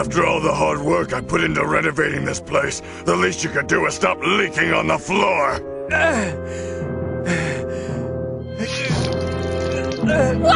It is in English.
After all the hard work I put into renovating this place, the least you could do is stop leaking on the floor! What?